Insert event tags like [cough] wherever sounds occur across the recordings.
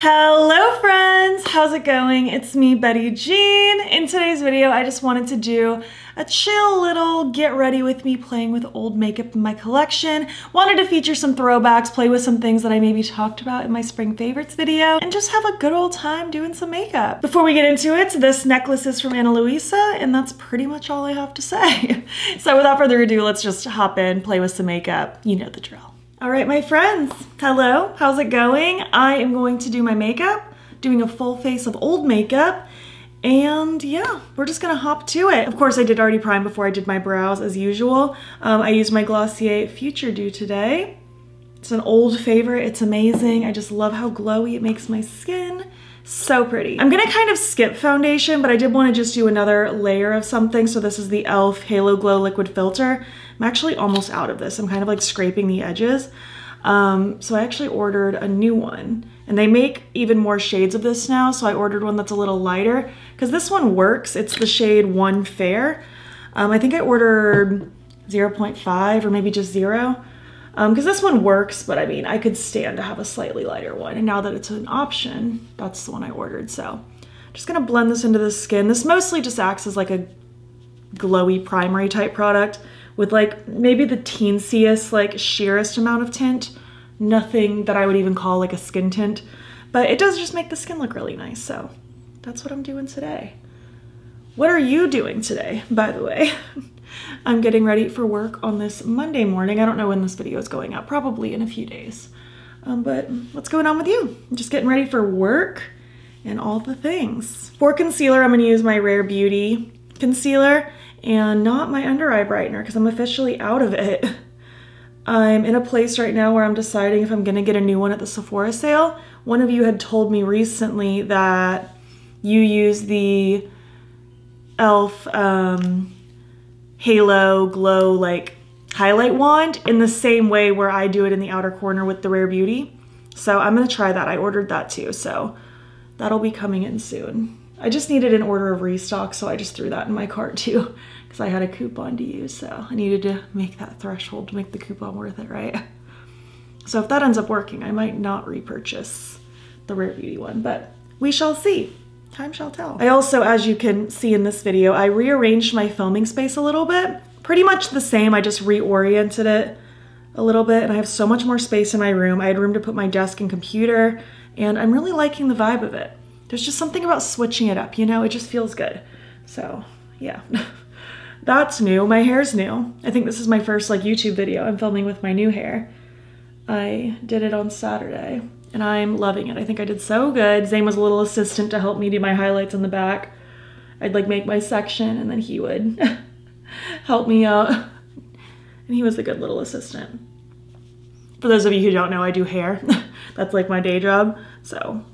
Hello friends, how's it going? It's me, Batty Bean. In today's video, I just wanted to do a chill little get ready with me playing with old makeup in my collection. Wanted to feature some throwbacks, play with some things that I maybe talked about in my spring favorites video, and just have a good old time doing some makeup. Before we get into it, this necklace is from Ana Luisa, and that's pretty much all I have to say. [laughs] so without further ado, let's just hop in, play with some makeup. You know the drill. All right, my friends, hello, how's it going? I am going to do my makeup, doing a full face of old makeup, and yeah, we're just gonna hop to it. Of course, I did already prime before I did my brows as usual. Um, I used my Glossier Future Dew today. It's an old favorite, it's amazing. I just love how glowy it makes my skin. So pretty. I'm gonna kind of skip foundation, but I did wanna just do another layer of something. So this is the e.l.f. Halo Glow Liquid Filter. I'm actually almost out of this. I'm kind of like scraping the edges. Um, so I actually ordered a new one and they make even more shades of this now. So I ordered one that's a little lighter because this one works. It's the shade One Fair. Um, I think I ordered 0.5 or maybe just zero because um, this one works, but I mean, I could stand to have a slightly lighter one. And now that it's an option, that's the one I ordered. So just gonna blend this into the skin. This mostly just acts as like a glowy primary type product with like maybe the teensiest, like sheerest amount of tint. Nothing that I would even call like a skin tint, but it does just make the skin look really nice. So that's what I'm doing today. What are you doing today, by the way? [laughs] I'm getting ready for work on this Monday morning. I don't know when this video is going up, probably in a few days. Um, but what's going on with you? I'm just getting ready for work and all the things. For concealer, I'm gonna use my Rare Beauty concealer and not my under eye brightener because I'm officially out of it. [laughs] I'm in a place right now where I'm deciding if I'm gonna get a new one at the Sephora sale. One of you had told me recently that you use the e.l.f. Um, Halo Glow like highlight wand in the same way where I do it in the outer corner with the Rare Beauty. So I'm gonna try that. I ordered that too, so that'll be coming in soon. I just needed an order of restock, so I just threw that in my cart too, [laughs] because I had a coupon to use, so I needed to make that threshold to make the coupon worth it, right? So if that ends up working, I might not repurchase the Rare Beauty one, but we shall see. Time shall tell. I also, as you can see in this video, I rearranged my filming space a little bit. Pretty much the same, I just reoriented it a little bit, and I have so much more space in my room. I had room to put my desk and computer, and I'm really liking the vibe of it there's just something about switching it up, you know, it just feels good. So yeah, [laughs] that's new. My hair's new. I think this is my first like YouTube video I'm filming with my new hair. I did it on Saturday and I'm loving it. I think I did so good. Zane was a little assistant to help me do my highlights in the back. I'd like make my section and then he would [laughs] help me out. And he was a good little assistant. For those of you who don't know, I do hair. [laughs] That's like my day job. So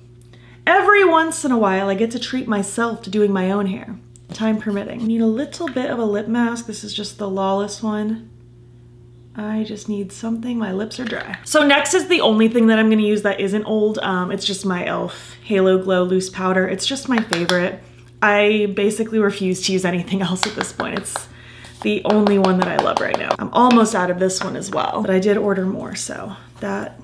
Every once in a while, I get to treat myself to doing my own hair, time permitting. I need a little bit of a lip mask. This is just the Lawless one. I just need something, my lips are dry. So next is the only thing that I'm gonna use that isn't old. Um, it's just my e.l.f. Halo Glow Loose Powder. It's just my favorite. I basically refuse to use anything [laughs] else at this point. It's the only one that I love right now. I'm almost out of this one as well, but I did order more, so that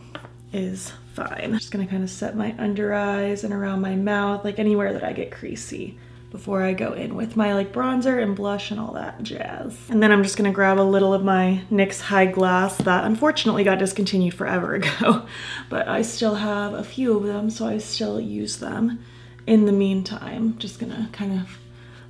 is fine. I'm just gonna kind of set my under eyes and around my mouth, like anywhere that I get creasy before I go in with my like bronzer and blush and all that jazz. And then I'm just gonna grab a little of my NYX High Glass that unfortunately got discontinued forever [laughs] ago, but I still have a few of them, so I still use them. In the meantime, just gonna kind of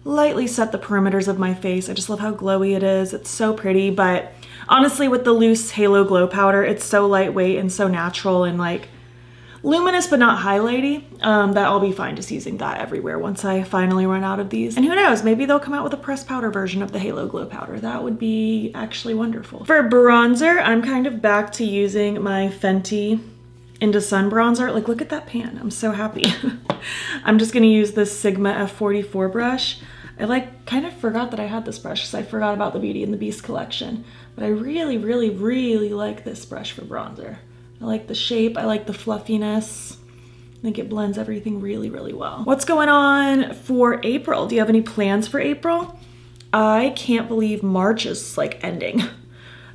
lightly set the perimeters of my face. I just love how glowy it is. It's so pretty, but honestly with the loose Halo Glow Powder, it's so lightweight and so natural and like luminous but not highlighty, um, that I'll be fine just using that everywhere once I finally run out of these. And who knows, maybe they'll come out with a pressed powder version of the Halo Glow Powder. That would be actually wonderful. For bronzer, I'm kind of back to using my Fenty Inda Sun bronzer. Like, look at that pan. I'm so happy. [laughs] I'm just gonna use this Sigma F44 brush. I like kind of forgot that I had this brush because I forgot about the Beauty and the Beast collection. But I really, really, really like this brush for bronzer. I like the shape, I like the fluffiness. I think it blends everything really, really well. What's going on for April? Do you have any plans for April? I can't believe March is like ending.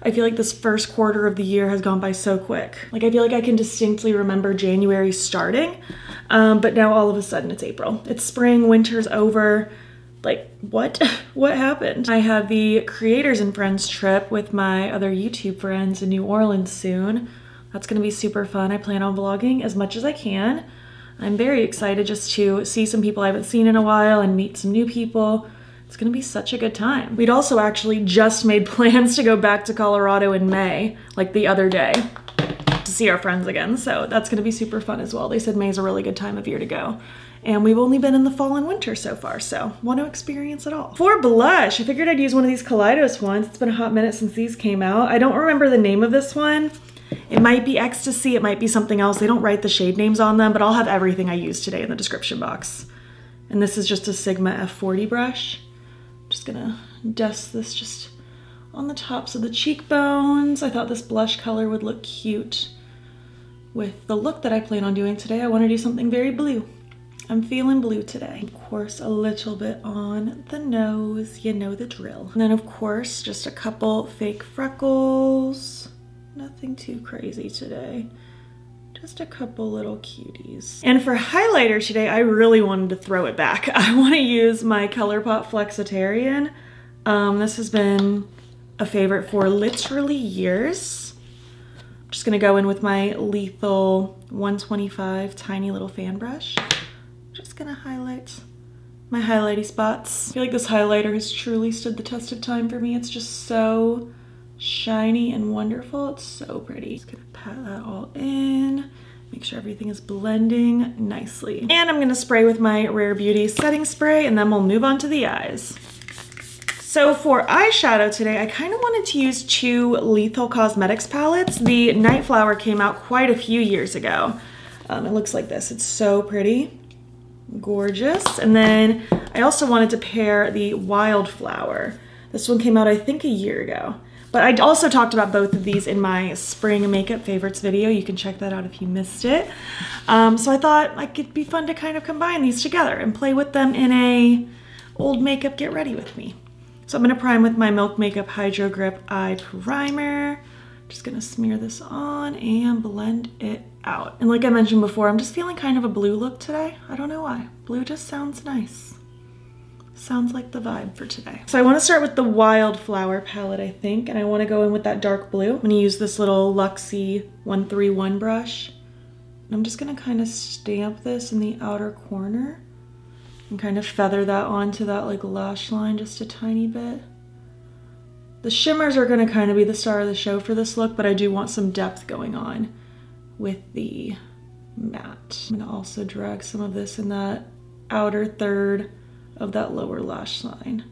I feel like this first quarter of the year has gone by so quick. Like I feel like I can distinctly remember January starting, Um, but now all of a sudden it's April. It's spring, winter's over. Like, what? [laughs] what happened? I have the Creators and Friends trip with my other YouTube friends in New Orleans soon. That's gonna be super fun. I plan on vlogging as much as I can. I'm very excited just to see some people I haven't seen in a while and meet some new people. It's gonna be such a good time. We'd also actually just made [laughs] plans to go back to Colorado in May, like the other day, to see our friends again. So that's gonna be super fun as well. They said May is a really good time of year to go. And we've only been in the fall and winter so far, so want to experience it all. For blush, I figured I'd use one of these Kaleidos ones. It's been a hot minute since these came out. I don't remember the name of this one. It might be Ecstasy, it might be something else. They don't write the shade names on them, but I'll have everything I use today in the description box. And this is just a Sigma F40 brush. I'm just gonna dust this just on the tops of the cheekbones. I thought this blush color would look cute with the look that I plan on doing today. I wanna do something very blue. I'm feeling blue today. Of course, a little bit on the nose, you know the drill. And then of course, just a couple fake freckles. Nothing too crazy today. Just a couple little cuties. And for highlighter today, I really wanted to throw it back. [laughs] I wanna use my ColourPop Flexitarian. Um, this has been a favorite for literally years. I'm just gonna go in with my Lethal 125 tiny little fan brush just gonna highlight my highlighty spots. I feel like this highlighter has truly stood the test of time for me. It's just so shiny and wonderful. It's so pretty. Just gonna pat that all in. Make sure everything is blending nicely. And I'm gonna spray with my Rare Beauty setting spray and then we'll move on to the eyes. So for eyeshadow today, I kind of wanted to use two Lethal Cosmetics palettes. The Night Flower came out quite a few years ago. Um, it looks like this. It's so pretty gorgeous. And then I also wanted to pair the Wildflower. This one came out, I think, a year ago. But I also talked about both of these in my spring makeup favorites video. You can check that out if you missed it. Um, so I thought like it'd be fun to kind of combine these together and play with them in a old makeup get ready with me. So I'm gonna prime with my Milk Makeup Hydro Grip Eye Primer. Just gonna smear this on and blend it out. And like I mentioned before, I'm just feeling kind of a blue look today. I don't know why. Blue just sounds nice. Sounds like the vibe for today. So I wanna start with the Wildflower palette, I think, and I wanna go in with that dark blue. I'm gonna use this little Luxie 131 brush. I'm just gonna kind of stamp this in the outer corner and kind of feather that onto that like lash line just a tiny bit. The shimmers are gonna kind of be the star of the show for this look, but I do want some depth going on with the matte. I'm gonna also drag some of this in that outer third of that lower lash line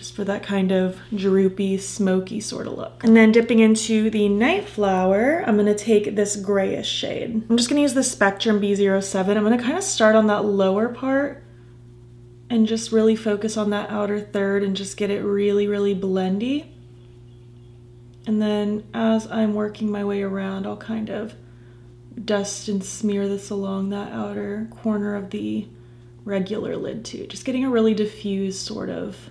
just for that kind of droopy, smoky sort of look. And then dipping into the Night Flower, I'm gonna take this grayish shade. I'm just gonna use the Spectrum B07. I'm gonna kind of start on that lower part and just really focus on that outer third and just get it really, really blendy. And then as I'm working my way around, I'll kind of dust and smear this along that outer corner of the regular lid too. Just getting a really diffuse sort of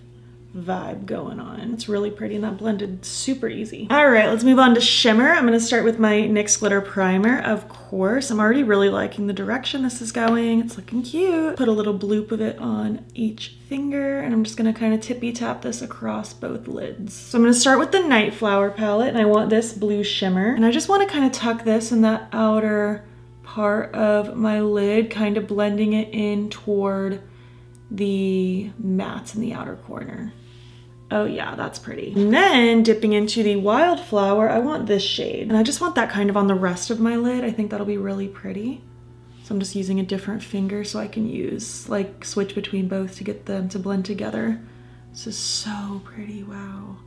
vibe going on. It's really pretty and that blended super easy. All right, let's move on to shimmer. I'm gonna start with my NYX Glitter Primer, of course. I'm already really liking the direction this is going. It's looking cute. Put a little bloop of it on each finger and I'm just gonna kind of tippy tap this across both lids. So I'm gonna start with the Night Flower palette and I want this blue shimmer. And I just wanna kind of tuck this in that outer part of my lid, kind of blending it in toward the matte in the outer corner. Oh yeah, that's pretty. And then dipping into the Wildflower, I want this shade. And I just want that kind of on the rest of my lid. I think that'll be really pretty. So I'm just using a different finger so I can use, like switch between both to get them to blend together. This is so pretty, wow.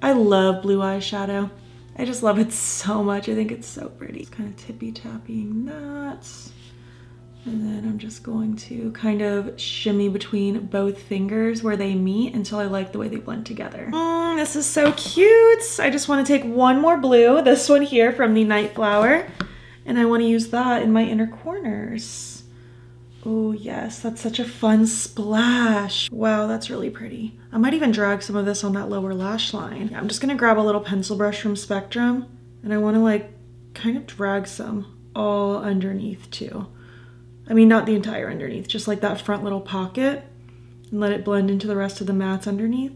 I love blue eyeshadow. I just love it so much. I think it's so pretty. Kind of tippy tapping that. And then I'm just going to kind of shimmy between both fingers where they meet until I like the way they blend together. Mm, this is so cute. I just want to take one more blue, this one here from the Night Flower, and I want to use that in my inner corners. Oh yes, that's such a fun splash. Wow, that's really pretty. I might even drag some of this on that lower lash line. Yeah, I'm just gonna grab a little pencil brush from Spectrum and I wanna like kind of drag some all underneath too I mean, not the entire underneath, just like that front little pocket and let it blend into the rest of the mats underneath.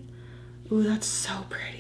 Ooh, that's so pretty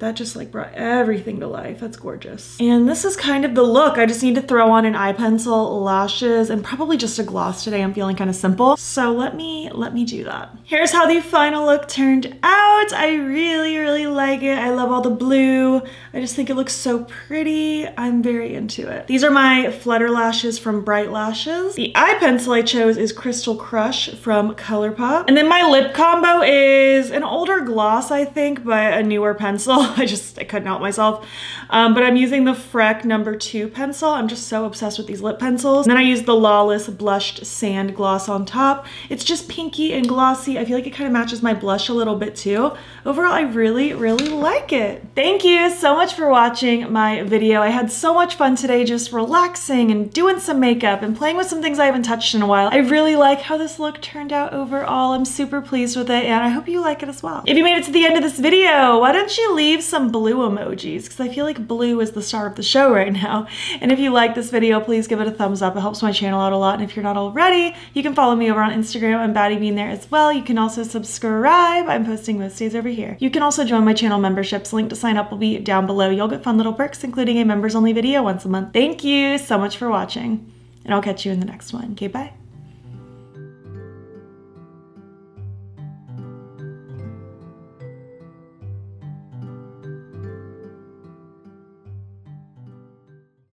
that just like brought everything to life. That's gorgeous. And this is kind of the look. I just need to throw on an eye pencil, lashes, and probably just a gloss today. I'm feeling kind of simple. So let me, let me do that. Here's how the final look turned out. I really, really like it. I love all the blue. I just think it looks so pretty. I'm very into it. These are my Flutter lashes from Bright Lashes. The eye pencil I chose is Crystal Crush from ColourPop. And then my lip combo is an older gloss, I think, but a newer pencil. [laughs] I just, I couldn't help myself. Um, but I'm using the Freck number two pencil. I'm just so obsessed with these lip pencils. And then I use the Lawless Blushed Sand Gloss on top. It's just pinky and glossy. I feel like it kind of matches my blush a little bit too. Overall, I really, really like it. Thank you so much for watching my video. I had so much fun today just relaxing and doing some makeup and playing with some things I haven't touched in a while. I really like how this look turned out overall. I'm super pleased with it and I hope you like it as well. If you made it to the end of this video, why don't you leave some blue emojis because I feel like blue is the star of the show right now. And if you like this video, please give it a thumbs up. It helps my channel out a lot. And if you're not already, you can follow me over on Instagram. I'm Batty Bean there as well. You can also subscribe. I'm posting most days over here. You can also join my channel memberships. Link to sign up will be down below. You'll get fun little perks, including a members only video once a month. Thank you so much for watching and I'll catch you in the next one. Okay, bye.